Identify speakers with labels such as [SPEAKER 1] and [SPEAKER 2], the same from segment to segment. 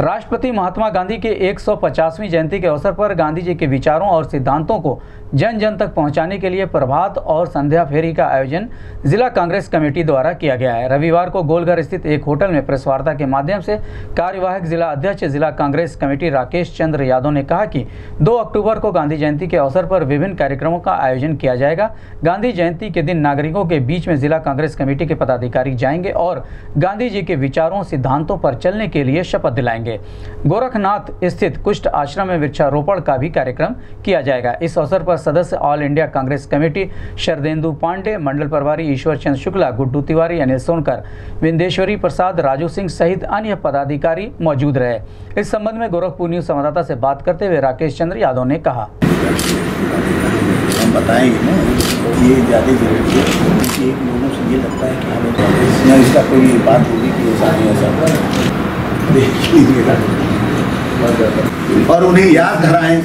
[SPEAKER 1] राष्ट्रपति महात्मा गांधी के 150वीं जयंती के अवसर पर गांधी जी के विचारों और सिद्धांतों को जन जन तक पहुँचाने के लिए प्रभात और संध्या फेरी का आयोजन जिला कांग्रेस कमेटी द्वारा किया गया है। रविवार को गोलघर स्थित एक होटल में प्रेस वार्ता के माध्यम से कार्यवाहक जिला अध्यक्ष, जिला कांग्रेस कमेटी राकेश चंद्र यादव ने कहा कि दो अक्टूबर को गांधी जयंती के अवसर पर विभिन्न कार्यक्रमों का आयोजन किया जाएगा। गांधी जयंती के दिन नागरिकों के बीच में जिला कांग्रेस कमेटी के पदाधिकारी जाएँगे और गांधी जी के विचारों, सिद्धांतों पर चलने के लिए शपथ दिलाएँगे। गोरखनाथ स्थित कुष्ठ आश्रम में वृक्षारोपण का भी कार्यक्रम किया जाएगा। इस अवसर पर सदस्य all India Congress committee, Sharadendu Pandey, मंडल प्रभारी ईश्वर चंद शुक्ला, गुड्डू तिवारी, अनिल सोनकर, विंदेश्वरी प्रसाद, राजू सिंह सहित अन्य पदाधिकारी मौजूद रहे। इस संबंध में गोरखपुर न्यूज़ संवाददाता से बात करते हुए राकेश चंद्र यादव ने कहा।
[SPEAKER 2] बताएँगे ना ये ज़्यादा ज़रूरी है, क्योंकि एक लोगों से ये लगता है कि हमें इसका कोई बात होगी कि ऐसा नहीं, ऐसा देख लीजिएगा और उन्हें याद धराएँ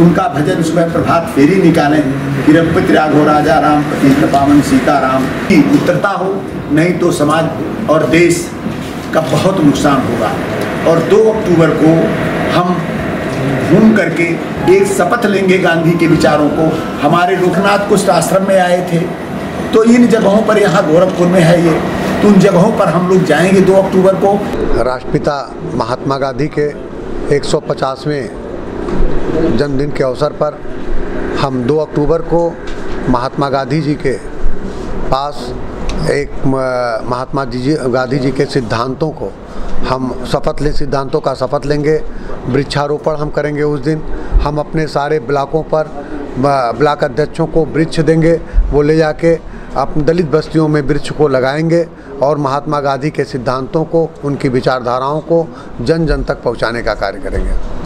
[SPEAKER 2] उनका भजन सुबह प्रभात फेरी निकालें कि रघुपति राघो राजा राम पति पावन सीता राम की उत्तरता हो, नहीं तो समाज और देश का बहुत नुकसान होगा। और 2 अक्टूबर को हम घूम करके एक शपथ लेंगे गांधी के विचारों को। हमारे लोकनाथ कुछ आश्रम में आए थे। तो इन जगहों पर यहाँ गोरखपुर में है ये। उन जगहों पर हम लोग जाएँगे 2 अक्टूबर को।
[SPEAKER 3] राष्ट्रपिता महात्मा गांधी के 150वें जन्मदिन के अवसर पर हम 2 अक्टूबर को महात्मा गांधी जी के पास एक महात्मा जी गांधी जी के सिद्धांतों को हम शपथ ले, सिद्धांतों का शपथ लेंगे। वृक्षारोपण हम करेंगे उस दिन। हम अपने सारे ब्लॉकों पर ब्लॉक अध्यक्षों को वृक्ष देंगे। वो ले जाके अपने दलित बस्तियों में वृक्ष को लगाएँगे और महात्मा गांधी के सिद्धांतों को, उनकी विचारधाराओं को जन जन तक पहुँचाने का कार्य करेंगे।